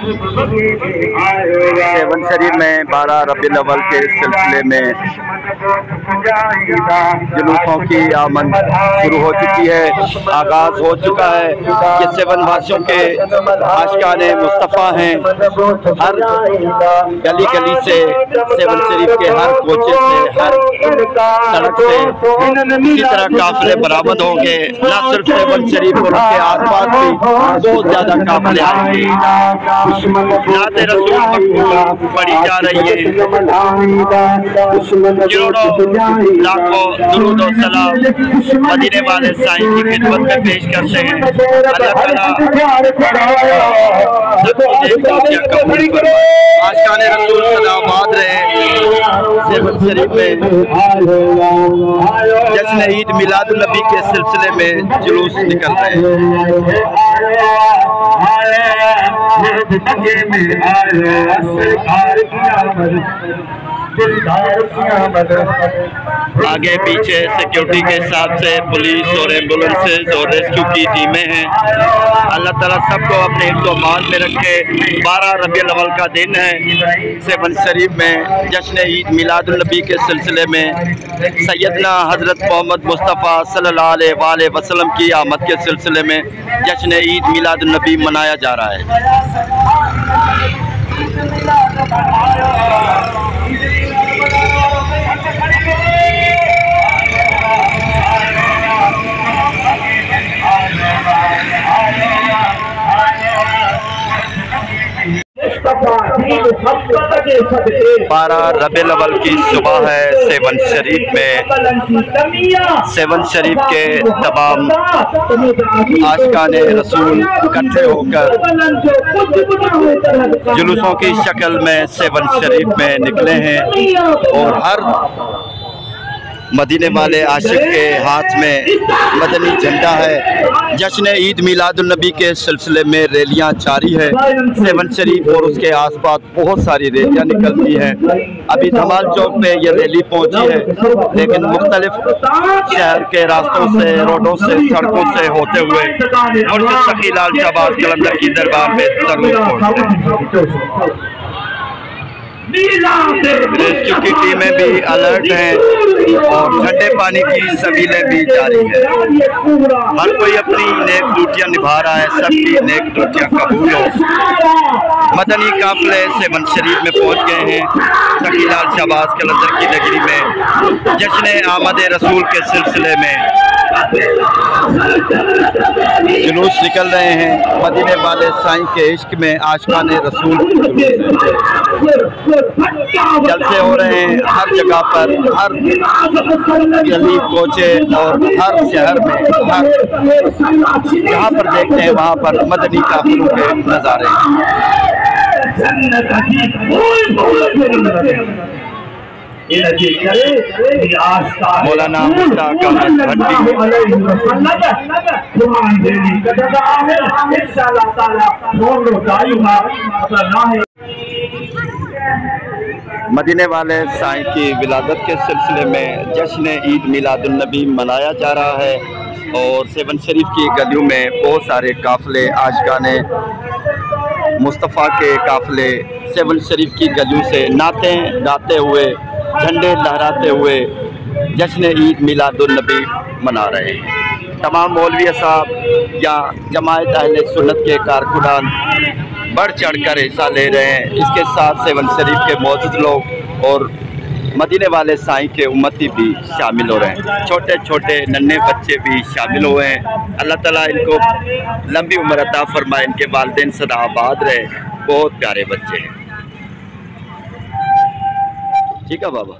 Seven شریف میں بارہ ربی الاول کے سلسلے میں جلوسوں کی آمد شروع ہو چکی ہے، آغاز ہو چکا ہے یہ سیون واسیوں کے آشکان مصطفیٰ ہیں۔ ہر گلی گلی سے سیون شریف کے ہر کوچے سے، ہر سڑک سے اسی طرح قافلے برآمد ہوں گے۔ نہ صرف سیون شریف اور اس کے آس پاس بھی بہت زیادہ قافلے آئیں گے۔ رسول پڑھی جا رہی ہے کروڑوں لاکھوں درود و سلام مدینے والے کی خدمت میں پیش کرتے ہیں اللہ تعالیٰ سب کو قبول فرمائے آشکان رسول رہے شریف میں جشن عید میلاد النبی کے سلسلے میں جلوس نکل رہے ہیں۔ ڀنگي ۾ آيو اسه كار ڪيا آگے پیچھے سیکیورٹی کے حساب سے پولیس اور ایمبولنسز اور ریسکیو کی ٹیمیں ہیں۔ اللہ تعالیٰ سب کو اپنے حفظ و مان میں رکھے۔ بارہ ربیع الاول کا دن ہے۔ سیون شریف میں جشن عید میلاد النبی کے سلسلے میں سیدنا حضرت محمد مصطفیٰ صلی اللہ علیہ وآلہ وسلم کی آمد کے سلسلے میں جشن عید میلاد النبی منایا جا رہا ہے۔ بارہ ربی الاول کی صبح ہے، سیون شریف میں۔ سیون شریف کے تمام عاشقان رسول اکٹھے ہو کر جلوسوں کی شکل میں سیون شریف میں نکلے ہیں اور ہر مدینے والے عاشق کے ہاتھ میں مدنی جھنڈا ہے۔ جشن عید میلاد النبی کے سلسلے میں ریلیاں جاری ہے سیون شریف اور اس کے آس پاس بہت ساری ریلیاں نکلتی ہیں۔ ابھی دھمال چوک پہ یہ ریلی پہنچی ہے۔ لیکن مختلف شہر کے راستوں سے روڈوں سے سڑکوں سے ہوتے ہوئے مرشد سخی لال شہباز کلندر کی دربار میں ضرور پہنچتے ہیں کی ٹیمیں بھی الرٹ ہیں۔ اور ٹھنڈے پانی کی سبیلیں بھی جاری ہیں۔ ہر کوئی اپنی نیک ڈیوٹیاں نبھا رہا ہے، سب کی نیک ڈیوٹیاں قبول ہو۔ مدنی قافلے سیون شریف میں پہنچ گئے ہیں۔ سکی لال شہباز کلندر کی نگری میں، جشن آمد رسول کے سلسلے میں۔ جلوس نکل رہے ہیں۔ مدینے والے سائیں کے عشق میں آشقان رسول جلسے ہو رہے ہیں۔ ہر جگہ پر ہر گلی کوچے اور ہر شہر میں ہر جہاں پر دیکھتے ہیں، وہاں پر مدنی قافلوں کے نظارے۔ مولانا مشتاق احمد بھٹی مدینے والے سائیں کی ولادت کے سلسلے میں جشن عید میلاد النبی منایا جا رہا ہے اور سیون شریف کی گلیوں میں بہت سارے قافلے آشقان مصطفیٰ کے قافلے سیون شریف کی گلیوں سے نعتیں گاتے ہوئے جھنڈے لہراتے ہوئے جشن عید میلاد النبی منا رہے ہیں۔ تمام مولوی صاحب یا جماعت اہل سنت کے کارکنان بڑھ چڑھ کر حصہ لے رہے ہیں۔ اس کے ساتھ سیون شریف کے معزز لوگ اور مدینے والے سائیں کے امتی بھی شامل ہو رہے ہیں۔ چھوٹے چھوٹے ننھے بچے بھی شامل ہوئے ہیں۔ اللہ تعالیٰ ان کو لمبی عمر عطا فرمائے، ان کے والدین سدا آباد رہے۔ بہت پیارے بچے ہیں۔ ٹھیک ہے بابا۔